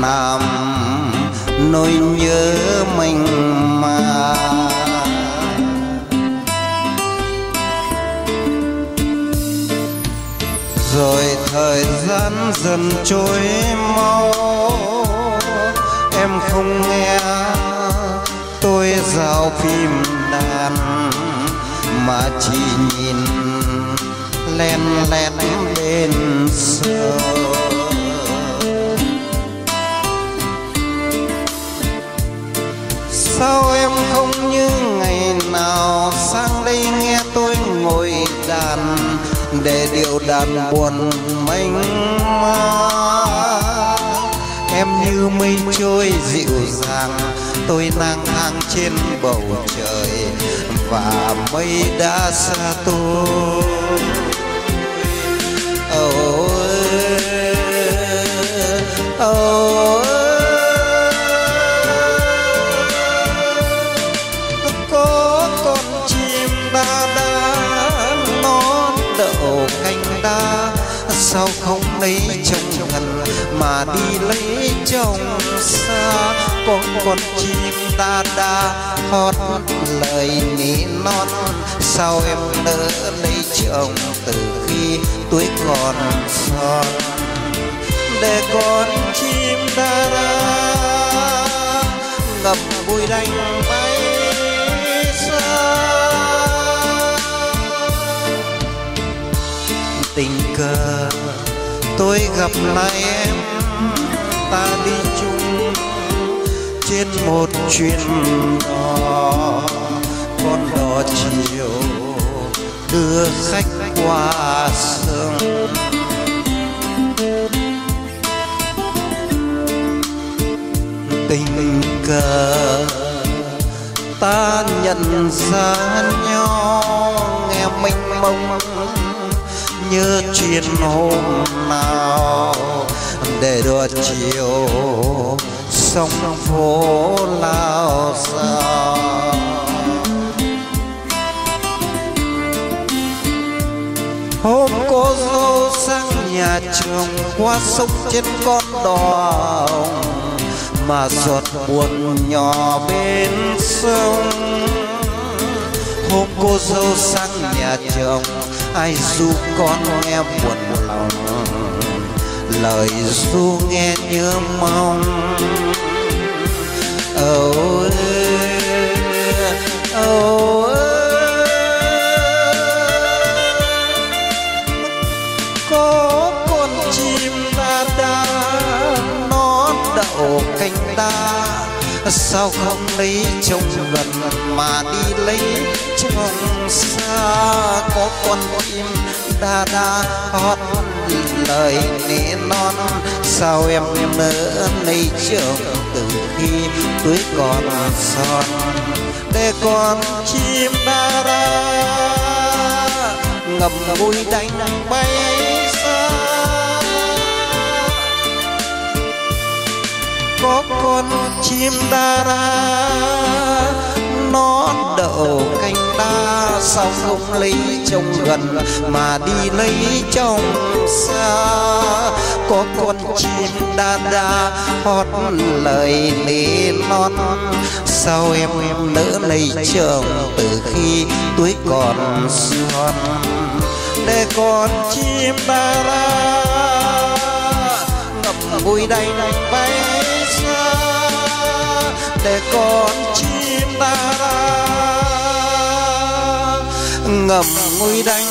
nằm nỗi nhớ mình mà rồi thời gian dần trôi mau, em không nghe tôi giao phim đàn, mà chỉ nhìn len lén bên sâu sao em không như ngày nào? Sang đây nghe tôi ngồi đàn để điệu đàn buồn mênh mang. Em như mây trôi dịu dàng tôi lang thang trên bầu trời và mây đã xa tôi. Oh, oh, sao không lấy chồng gần mà đi lấy chồng xa? Có con chim đa đa hót lời nỉ non. Sao em nỡ lấy chồng từ khi tuổi còn son? Để con chim đa đa ngập bụi đành bay xa. Tình cờ tôi gặp lại em. Ta đi chung trên một chuyến đò. Con đò chiều đưa khách qua sông. Tình cờ ta nhận ra nhau, nghe mênh mông như chuyện hôm nào. Để đùa chiều sông phố lao sao hôm cô dâu sang nhà trường qua sông trên con đò mà giọt buồn nhỏ bên sông. Hôm cô dâu sang nhà chồng ai du con nghe buồn lòng lời du nghe nhớ mong. Ôi ôi sao không lấy chồng gần mà đi lấy chồng xa? Có con chim đa đa hót lời nỉ non. Sao em nỡ lấy chồng từ khi tuổi còn son? Để con chim đa đa ngầm vui đánh bay. Có con chim đa ra. Nó đậu canh đa sao không lấy chồng gần mà đi lấy chồng xa. Có con chim đa đa, hót lời nỉ non sao em em nỡ lấy chồng từ khi tuổi còn son? Để con chim đa đa vui bụi đành bay xa để con chim đa ngầm ngậm đánh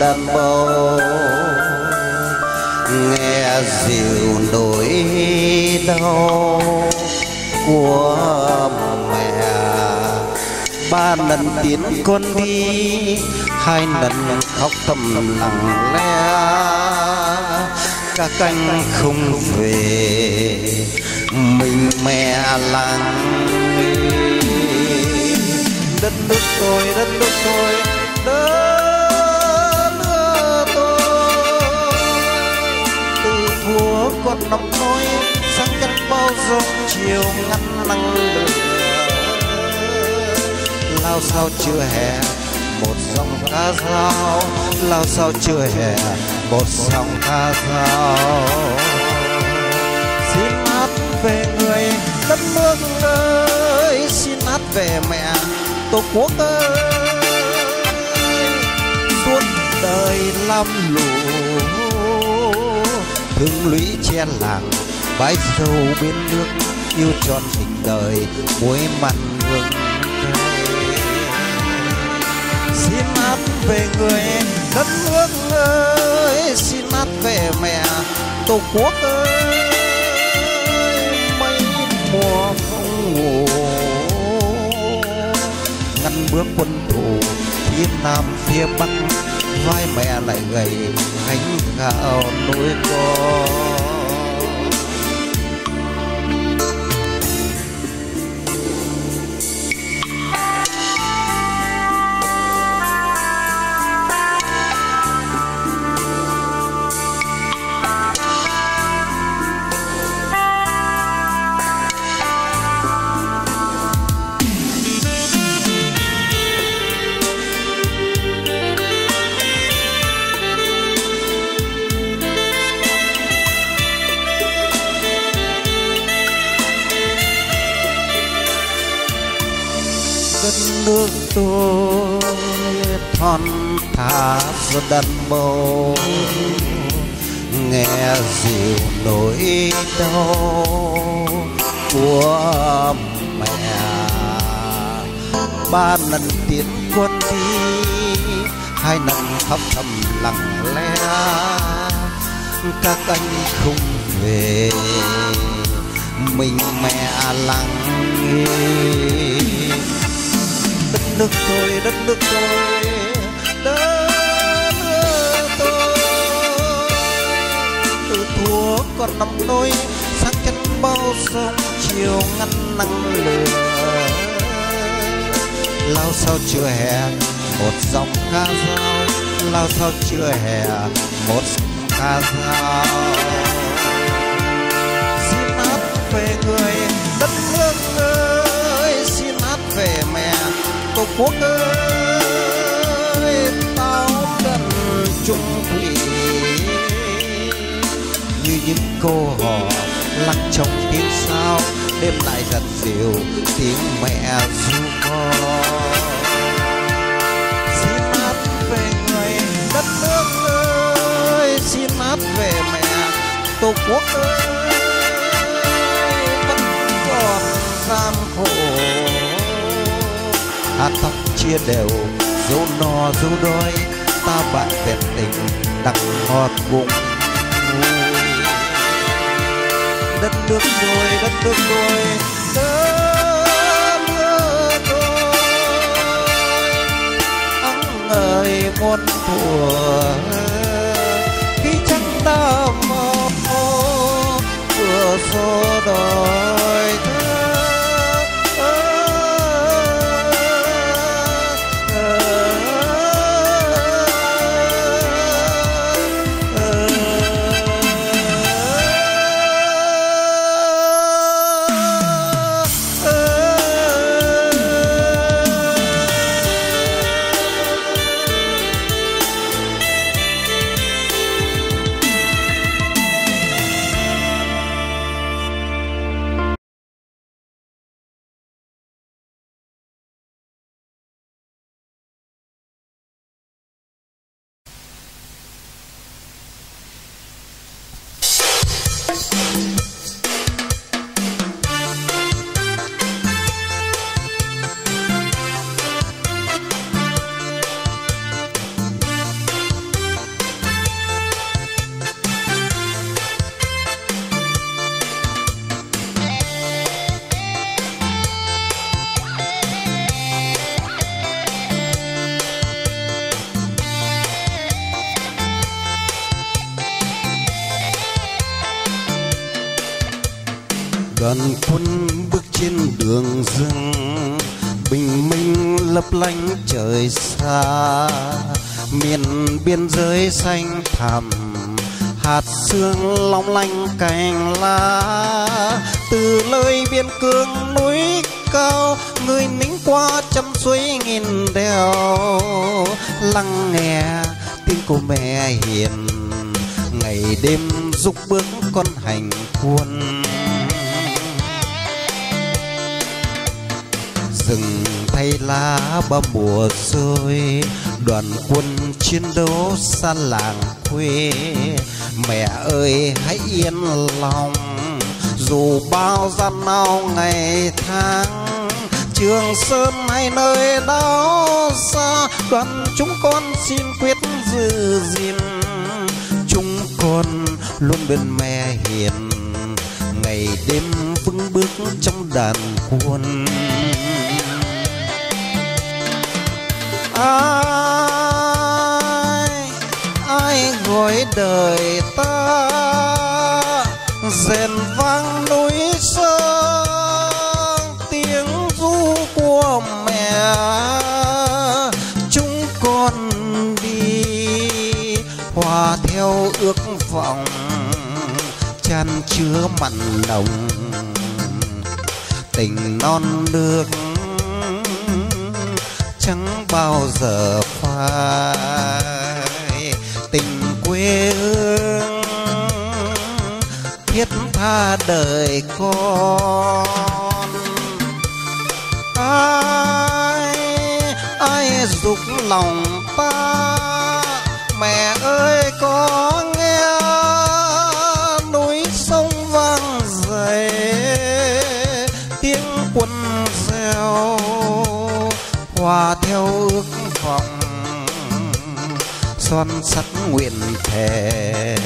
đàn bầu nghe dịu nỗi đau của mẹ. Ba lần tiến con đi, hai lần khóc thầm lặng lẽ. Các canh không về, mình mẹ lặng đất nước tôi, đất nước tôi, đất lúa còn nóng nằm nôi, sáng chân bao giông, chiều ngăn nắng lửa lao sao chưa hè, một dòng ca dao. Lao sao chưa hè, một dòng ca dao. Xin hát về người đất nước ơi, xin hát về mẹ tổ quốc ơi. Suốt đời lam lũ thương lũy che làng bãi sâu bên nước, yêu tròn tình đời, muối mặn hương. Xin hát về người đất nước ơi, xin hát về mẹ, tổ quốc ơi, mấy mùa không ngủ. Ngăn bước quân thù, phía nam, phía bắc vai mẹ lại gầy gánh gạo nuôi con thả màu nghe dịu nỗi đau của mẹ. Ba lần tiến quân đi, hai lần khóc thầm lặng lẽ. Các anh không về, mình mẹ lặng nghe đất nước tôi, đất nước tôi. Từ còn nằm đôi sáng chân bao sông chiều ngăn nắng lửa. Lao sao chưa hè, một dòng ca dao. Lao sao chưa hè, một ca dao. Xin hát về người, đất nước ơi, xin hát về mẹ tổ quốc ơi. Những cô hò lặng trong tiếng sao, đêm lại giật dịu tiếng mẹ ru con xin hát về người đất nước ơi, xin hát về mẹ tổ quốc ơi vẫn còn gian khổ. Hát tóc chia đều dấu no dấu đôi, ta bạn vẹn tình, đặng ngọt bụng. Nước tôi đất nước tôi sớm nước tôi ắng ơi, muôn thuở. Khi trăng ta mơ cửa số đời đoàn quân bước trên đường rừng, bình minh lấp lánh trời xa. Miền biên giới xanh thẳm, hạt sương long lanh cành lá. Từ nơi biên cương núi cao, người nính qua trăm suối nghìn đèo. Lắng nghe tiếng cô mẹ hiền, ngày đêm giúp bước con hành quân. Rừng thay lá ba mùa rơi. Đoàn quân chiến đấu xa làng quê. Mẹ ơi, hãy yên lòng. Dù bao gian nào ngày tháng, trường sơn hay nơi đó xa, đoàn chúng con xin quyết giữ gìn. Chúng con luôn bên mẹ hiền. Ngày đêm vững bước trong đàn quân ai ai gọi đời ta? Rèn vang núi sông tiếng ru của mẹ. Chúng con đi, hòa theo ước vọng, chan chứa mặn nồng. Tình non nước bao giờ phai tình quê hương thiết tha đời con. Ai ai dục lòng sao ước vọng. Son sắt nguyện thề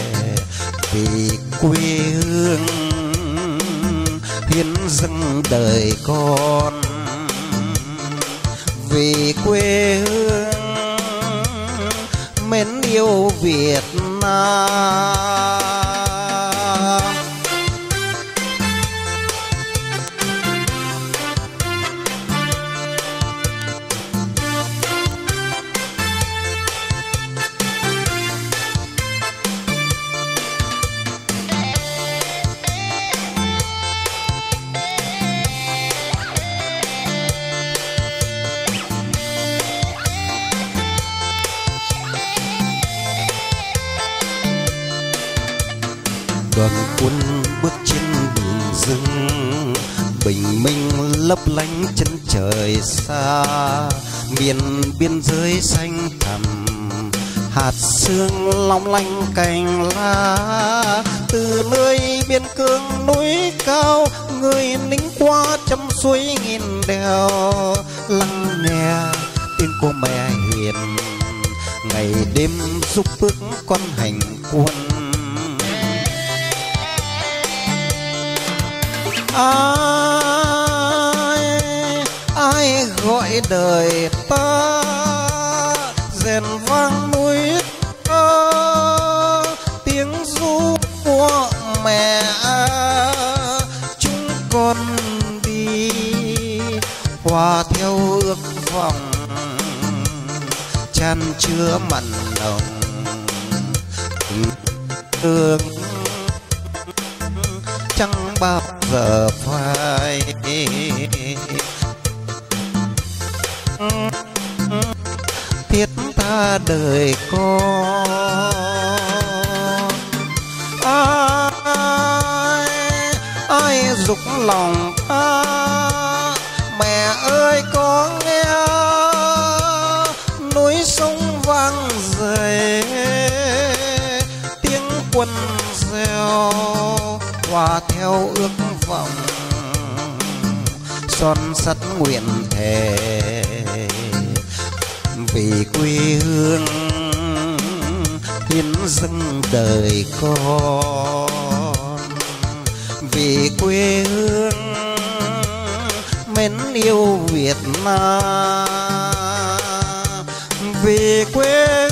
vì quê hương hiến dâng đời con. Vì quê hương mến yêu Việt Nam. Miền biên giới xanh thẳm. Hạt sương long lanh cành lá từ nơi biên cương núi cao người lính qua trăm suối nghìn đèo. Lắng nghe tiếng cô mẹ hiền ngày đêm giúp bước con hành quân. À, ai gọi đời ta? Rèn vang núi ta. Tiếng ru của mẹ. Chúng con đi hòa theo ước vọng. Chan chứa mặn nồng. Thương chẳng bao giờ phai? Đời con ai ai dục lòng ta mẹ ơi, có nghe. Núi sông vang dày tiếng quân reo hòa theo ước vọng. Son sắt nguyện thề quê hương, hiến dâng đời con. Vì quê hương, mến yêu Việt Nam. Vì quê hương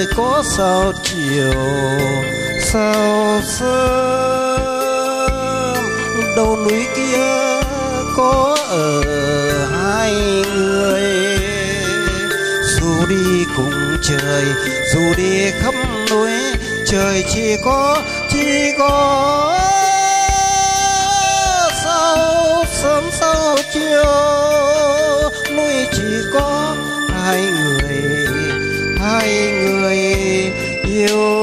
trời có sao chiều sao sớm? Đầu núi kia có ở hai người. Dù đi cùng trời, dù đi khắp núi, trời chỉ có chỉ có sao sớm, sao chiều. Núi chỉ có hai người hai người Dios.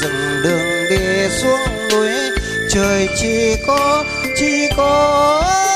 dừng đường đi xuống núi. Trời chỉ có chỉ có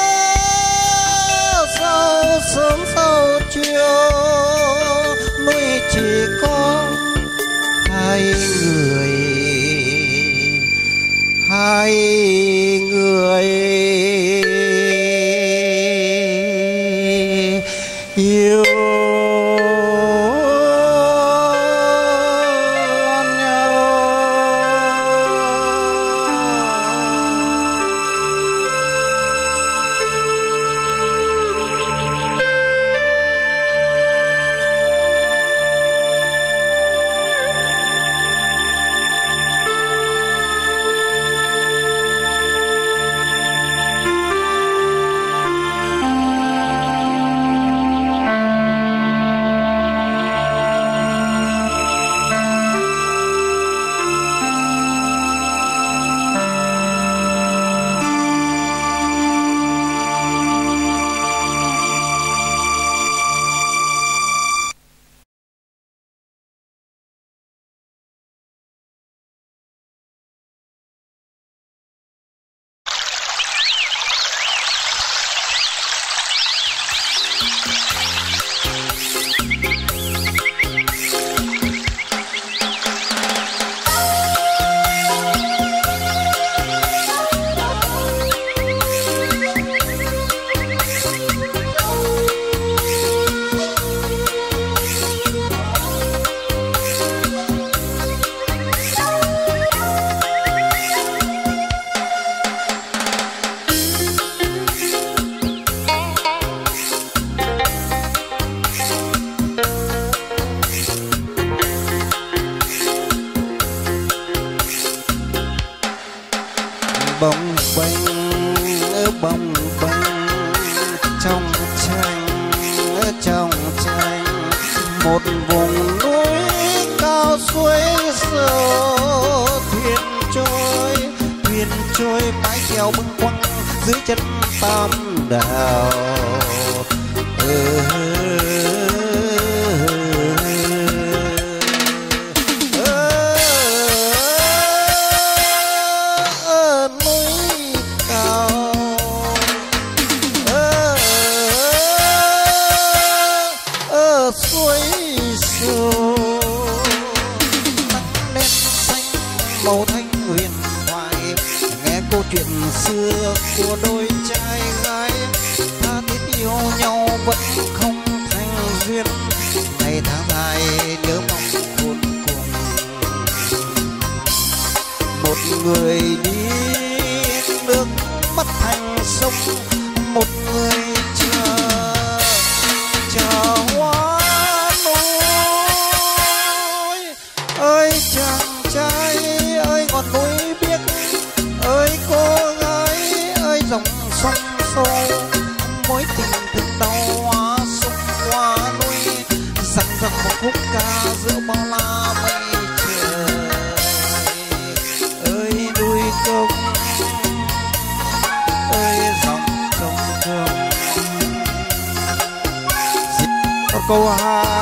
câu hát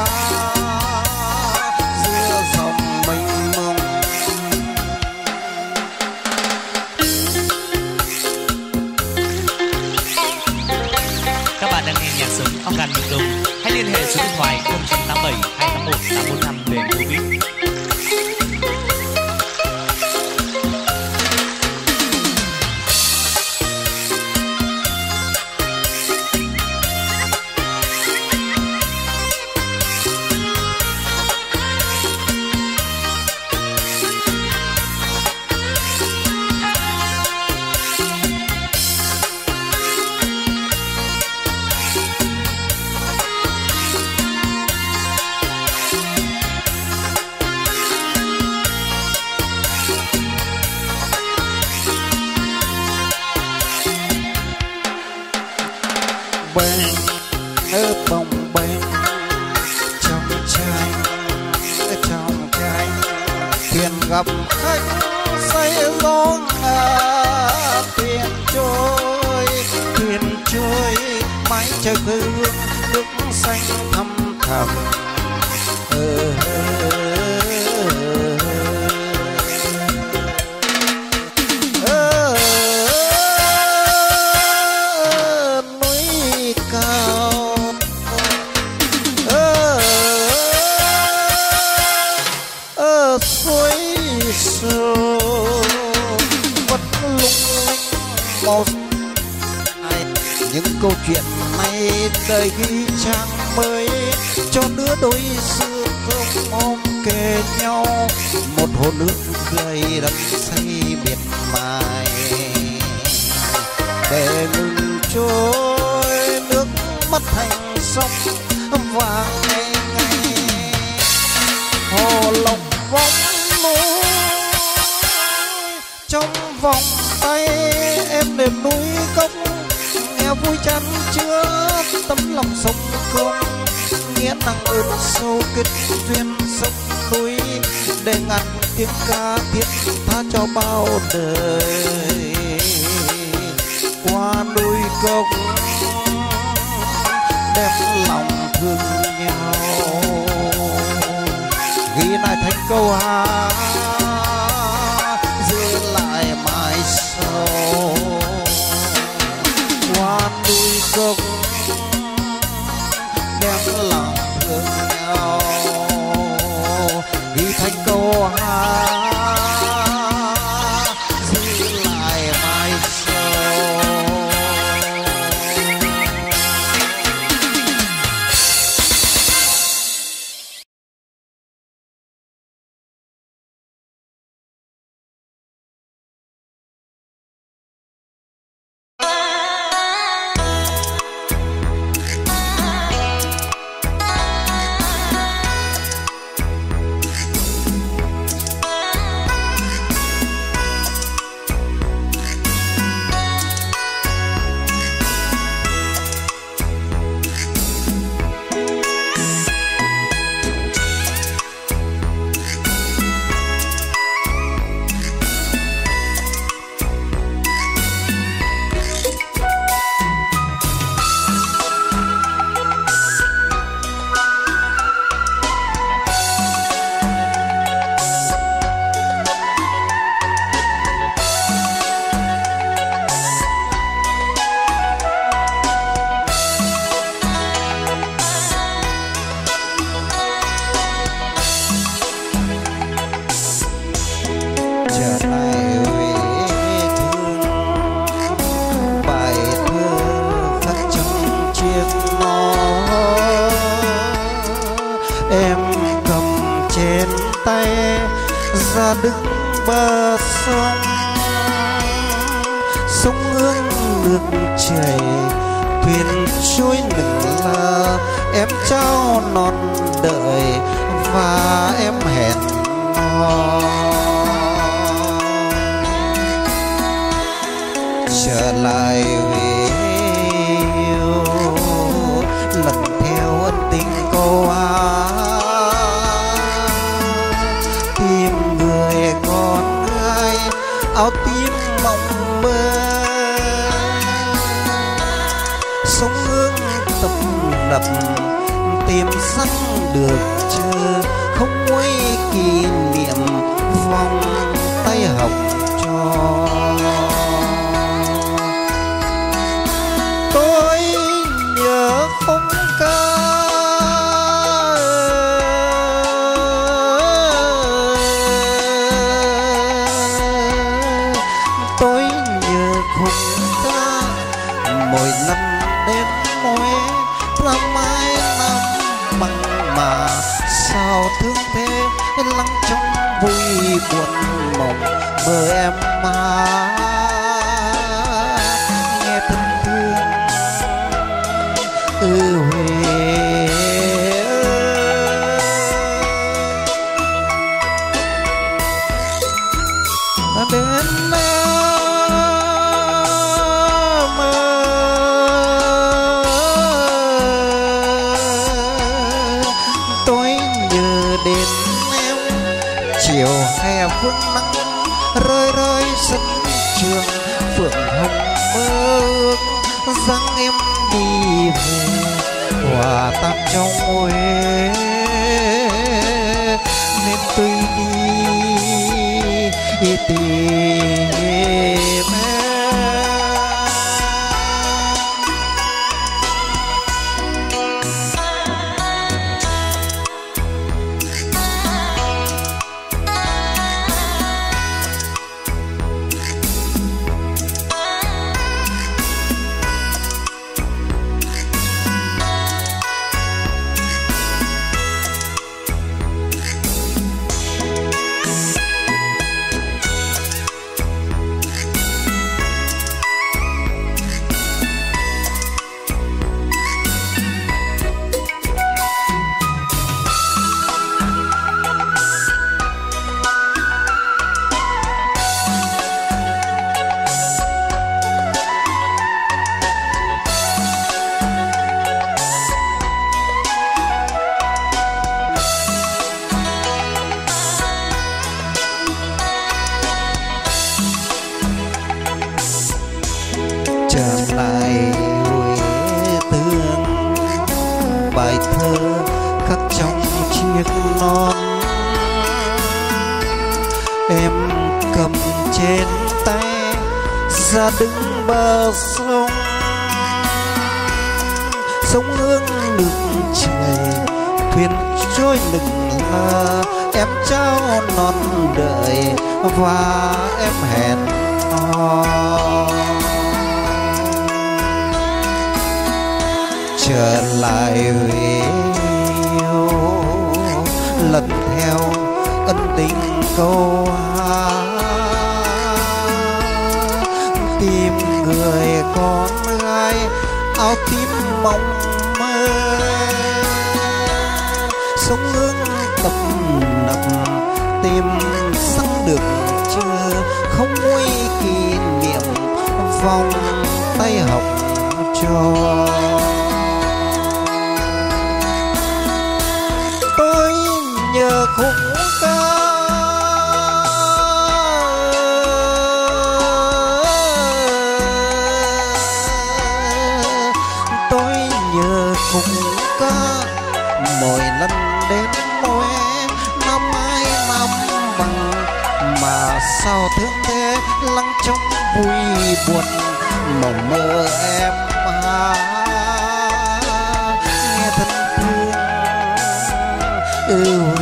một. Những câu chuyện nay đời ghi trang mới, cho đứa đôi xưa không ôm kề nhau. Một hồ nước gầy đắm say miệt mài để ngừng trôi, nước mắt thành sông vàng ngày ngày. Hồ lộng vóng núi trong vòng tay em đêm núi cốc vui chán chứa tấm lòng sông không nghĩa nặng ơn sâu kết duyên sông núi. Để ngàn tiếng ca thiết tha cho bao đời. Qua núi cốc đem lòng thương nhau. Ghi lại thành câu hát. Lắng trong vui buồn mộng. Mơ em mà dáng em đi về hòa tan trong huế. Nên tôi đi tìm qua em hẹn hò. Trở lại huế yêu lần theo ân tình câu hát. Tìm người con gái, áo tím mong mơ sống hương tập nập tìm sẵn được chữ không nguy kỷ niệm vòng tay học trò. Tôi nhớ khúc sao thương thế lắng trong vui buồn mộng mơ em à nghe thân thương ừ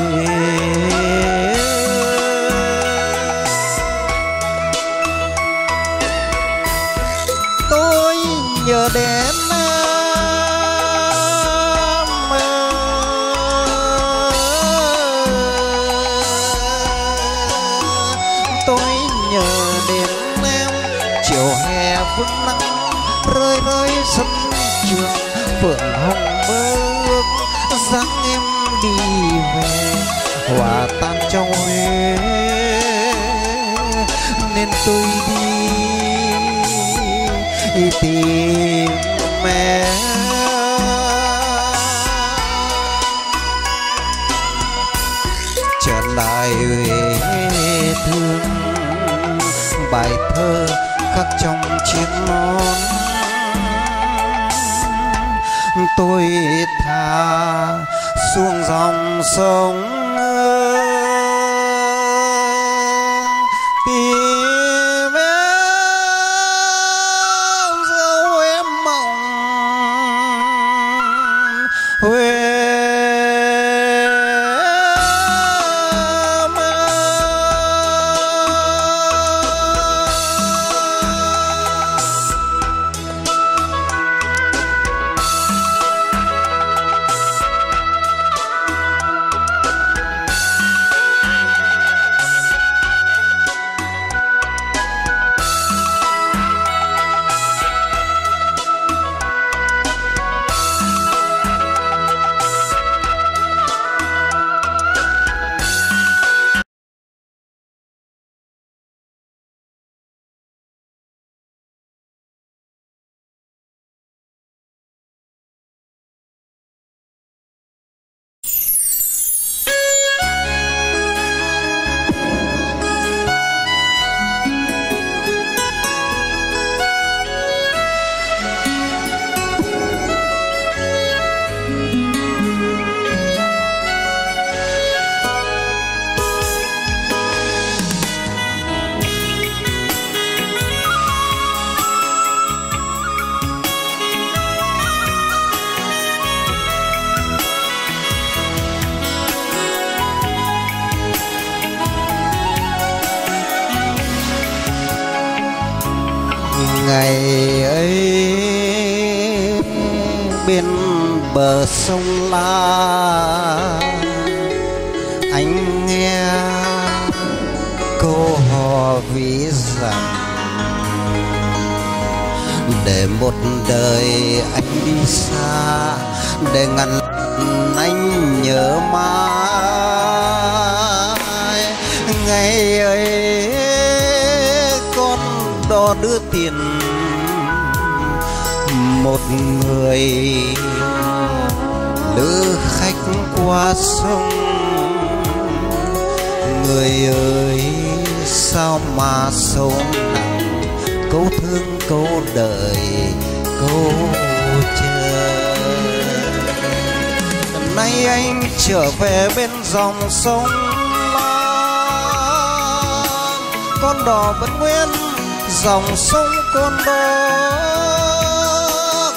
dòng sông con đó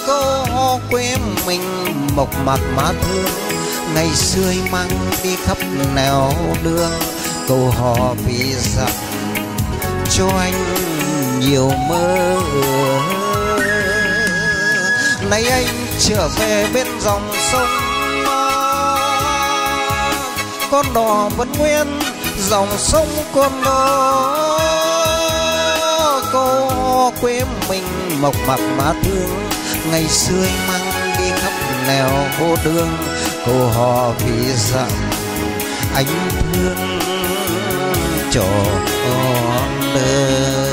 câu hò quê mình mộc mạc má thương. Ngày xưa mang đi khắp nẻo đường, câu hò vì rằng cho anh nhiều mơ nay anh trở về bên dòng sông con đò vẫn nguyên dòng sông con đó quê mình mộc mạc má thương. Ngày xưa mang đi khắp nẻo vô đường cô hò vì rằng anh thương trọn đời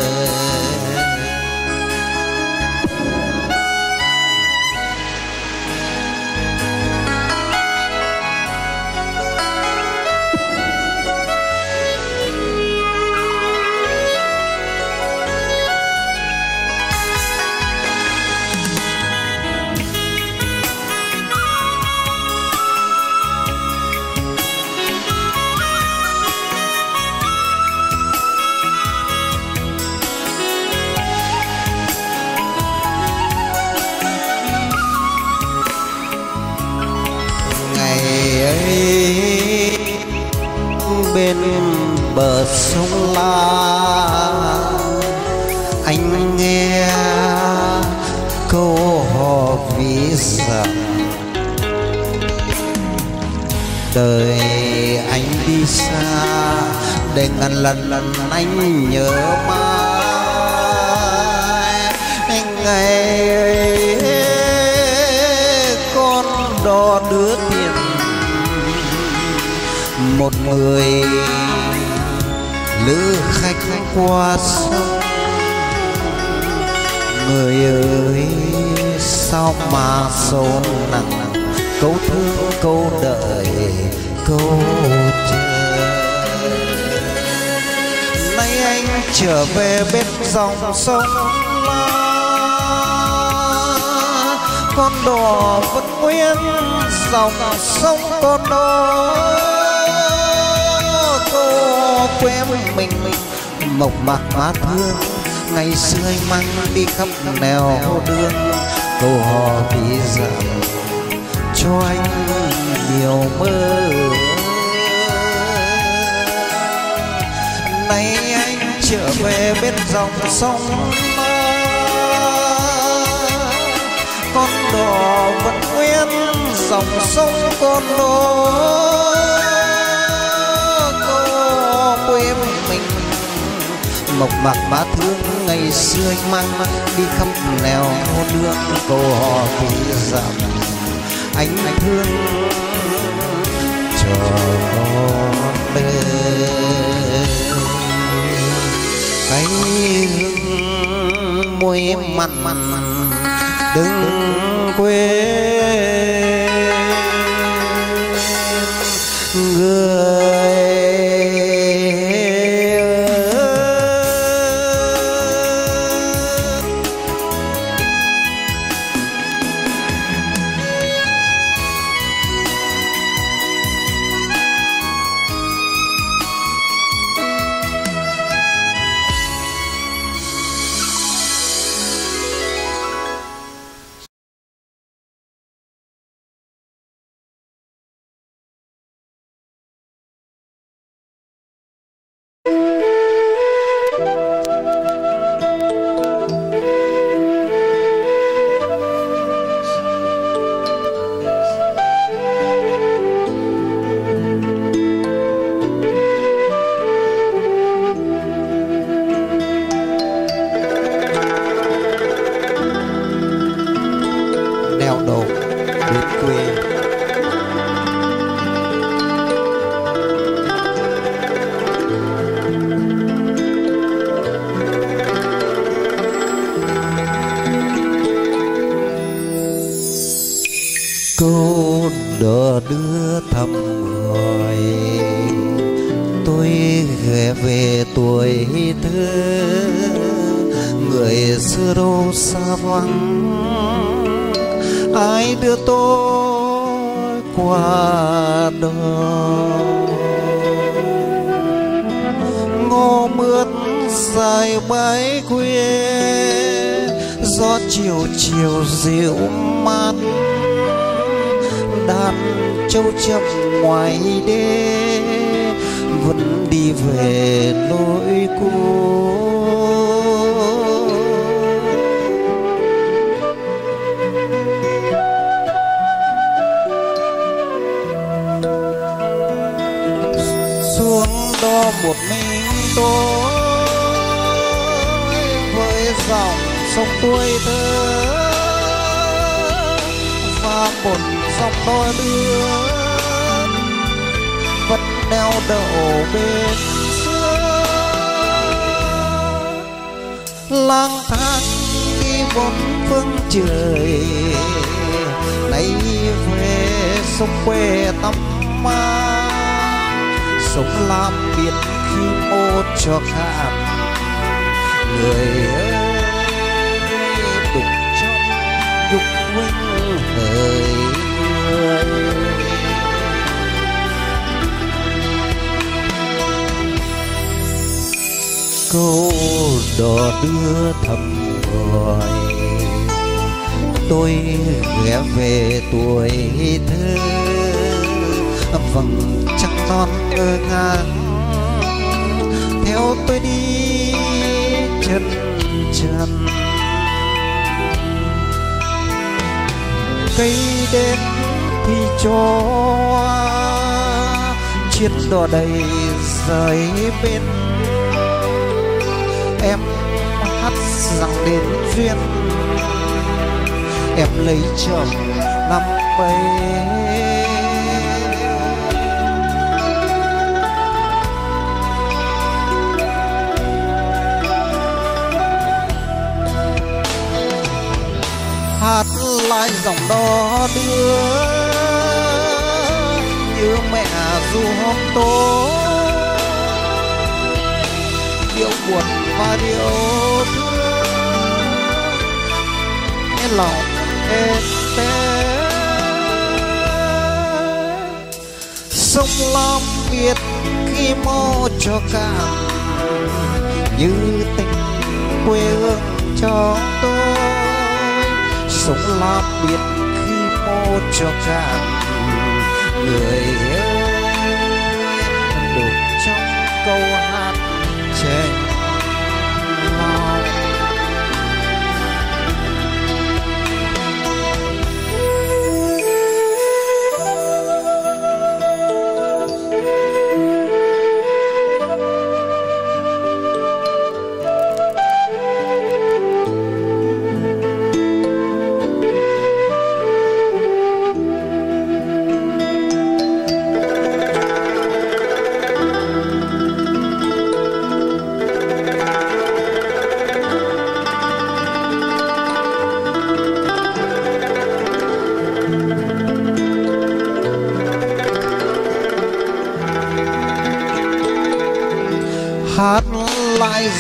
đời anh đi xa để ngàn lần lần anh nhớ mãi. Ngày con đò đưa tiền, một người lữ khách qua sông. Người ơi, sao mà sâu nặng câu thương, câu đợi, câu chờ. Nay anh trở về bên dòng sông con đò vẫn nguyên dòng sông con đò. Cô quê mình, mộc mạc má thương. Ngày xưa anh mang đi khắp nẻo đường. Câu hò vì giảm cho anh nhiều mơ nay anh trở về bên dòng sông con đò vẫn nguyên dòng sông con đò có quê mình, mộc mạc bá thương ngày xưa anh mang đi khắp nẻo đường cầu hò thì giảm anh thương cho đời cái hương môi mặn mặn đừng quên người một dòng đôi đưa vẫn neo đậu bên xưa. Lang thang đi bốn phương trời, nay về sông quê tâm ma sống làm biệt khi ô cho khác người ơi đục trong dục huynh hờ câu đò đưa thầm gọi tôi ghé về tuổi thơ, vầng trăng non ngơ ngang theo tôi đi chân trần, cây đến thì cho chiếc đò đầy rời bên rằng đến duyên. Em lấy chồng năm ấy hát lại dòng đó đưa. Như mẹ du hôm tố điệu buồn và điệu lòng em té sông lam biết khi mô cho cả như tình quê hương cho tôi. Sống lam biết khi mô cho cả người ơi đục trong câu hát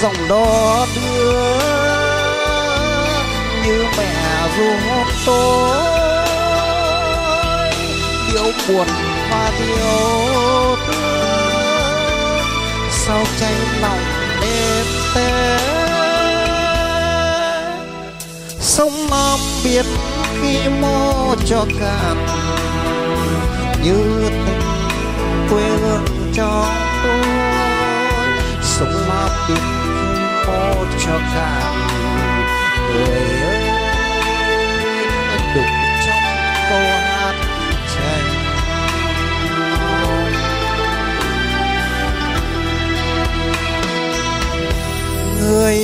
dòng đó đưa như mẹ ru hôm tối điệu buồn và điệu thương sao cháy lòng đêm té sông nam biết khi mô cho cạn, như tình quê hương cho tôi. Sống lam biết khi cho cả người ơi. Đục trong câu hát tranh người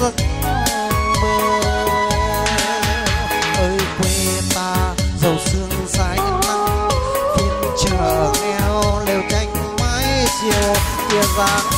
giấc mơ. Ơi, quê ta dầu sương dài nắng phiên chợ neo lều tranh mái chiều kia dáng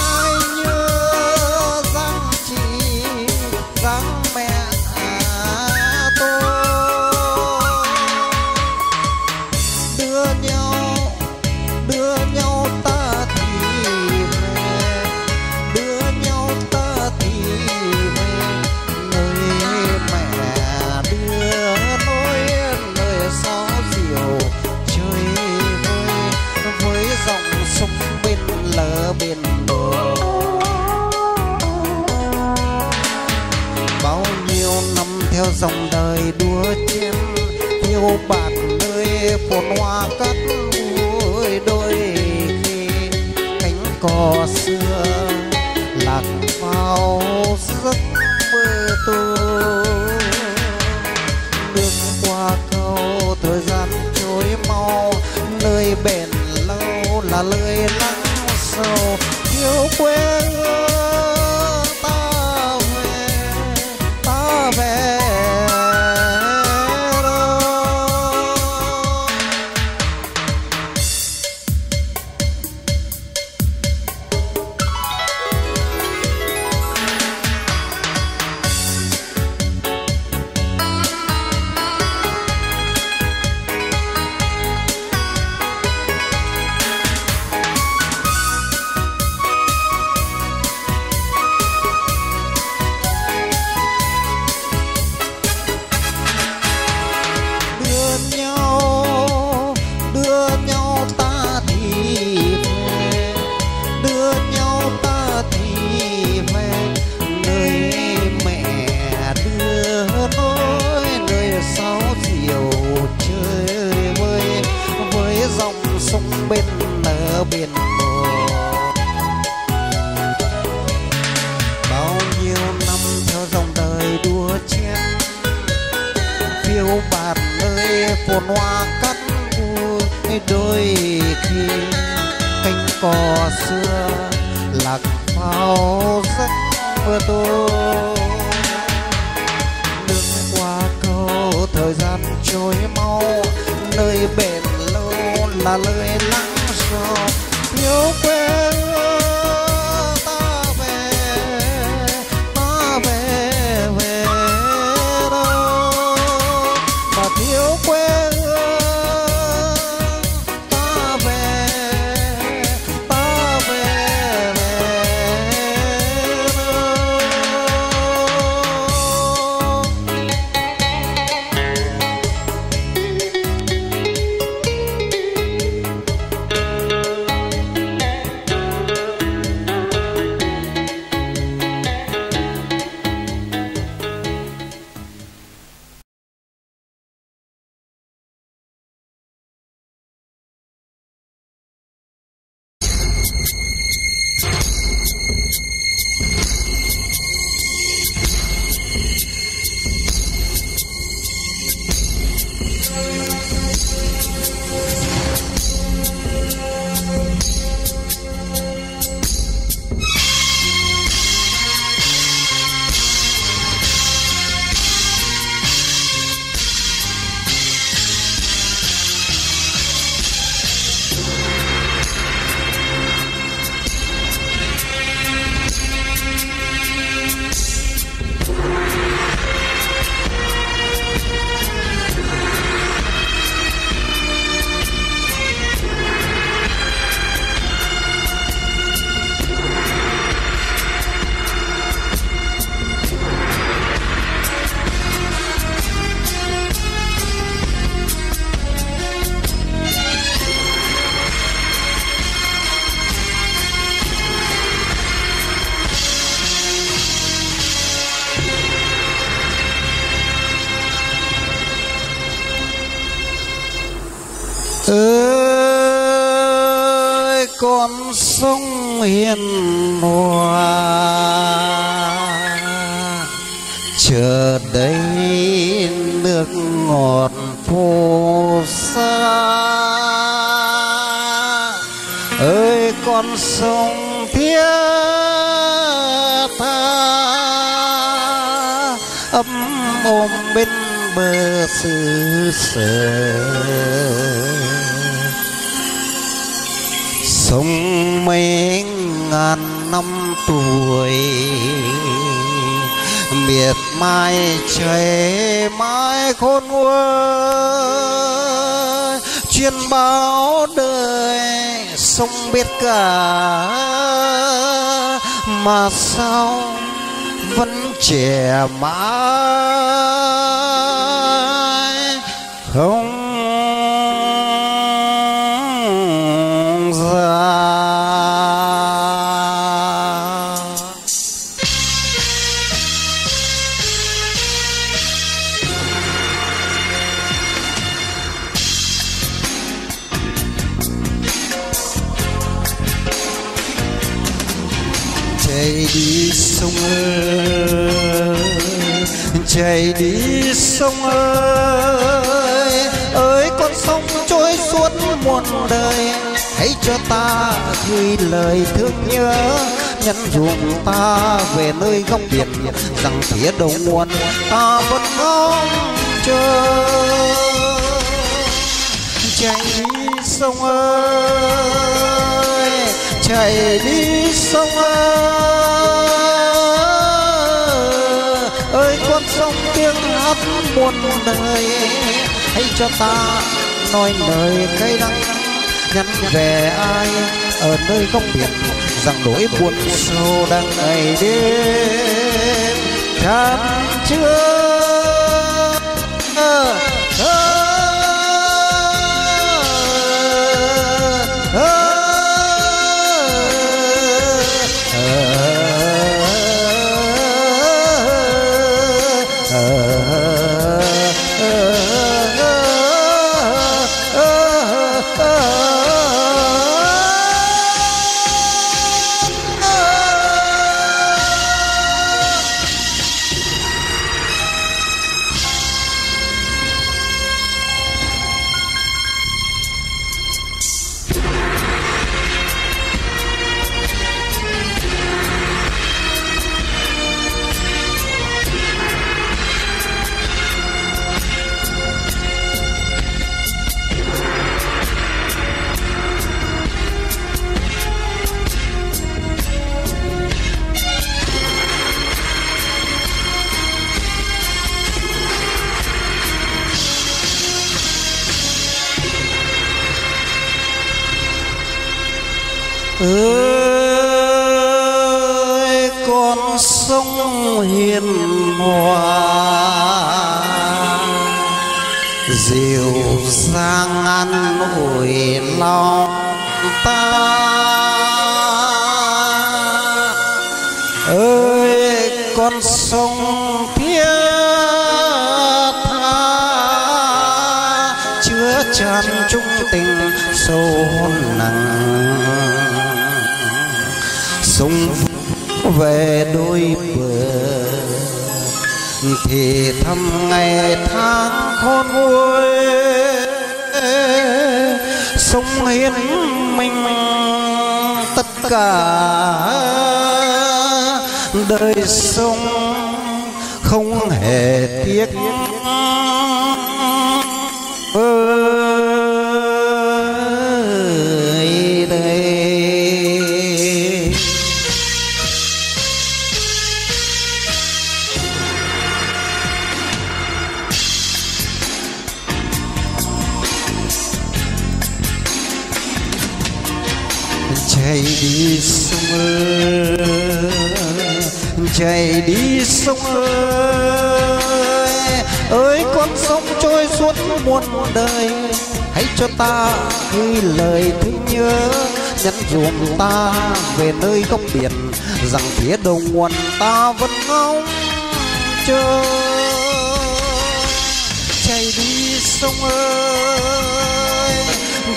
vẫn mãi không chạy đi sông ơi ơi con sông trôi suốt muôn đời. Hãy cho ta ghi lời thương nhớ, nhắn ruộng ta về nơi góc biển, rằng phía đầu nguồn ta vẫn ngóng chờ. Chạy đi sông ơi, chạy đi sông ơi. Khắp muôn nơi hãy cho ta nói lời cay đắng, nhắn về ai ở nơi góc biển, rằng nỗi buồn sâu đang ngày đêm. Chán chưa sông ơi, chạy đi sông ơi. Ơi, con sông trôi suốt muôn đời, hãy cho ta ghi lời thương nhớ, nhắn ruộng ta về nơi góc biển, rằng phía đầu nguồn ta vẫn ngóng chờ. Chạy đi sông ơi,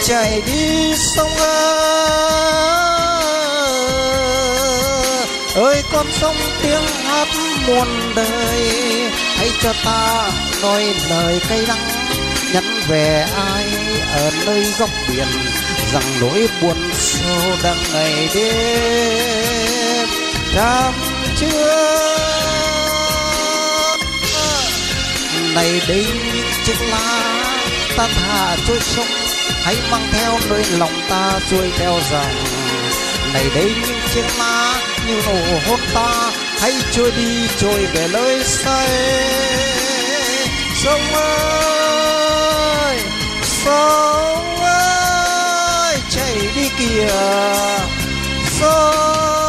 chạy đi sông ơi ơi, con sông tiếng hát muôn đời. Hãy cho ta nói lời cay đắng, nhắn về ai ở nơi góc biển, rằng nỗi buồn sâu đang ngày đêm. Trăm chưa này đây chiếc lá, ta thả trôi sông, hãy mang theo nơi lòng ta trôi theo dòng. Này đây những chiếc lá như nổ hôn ta, hãy trôi đi, trôi về nơi say. Sông ơi sông ơi, chạy đi kìa. Sông